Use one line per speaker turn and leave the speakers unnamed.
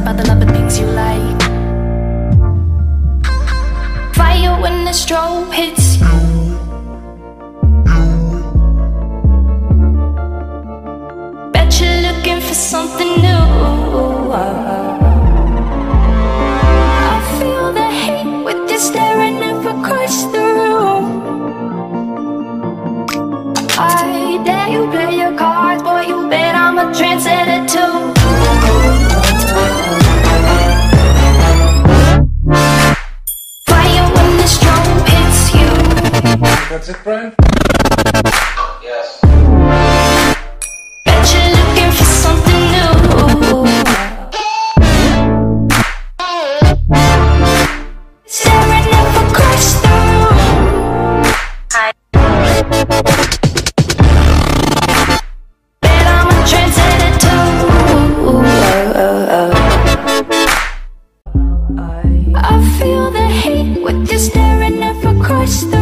about the love of things you like. Fire when the strobe hits you. Bet you're looking for something new. I feel the hate with you staring up across the room. I dare you play your cards, boy. You bet I'm a trendsetter too. I'm a trendsetter too. I feel the heat with you staring up across the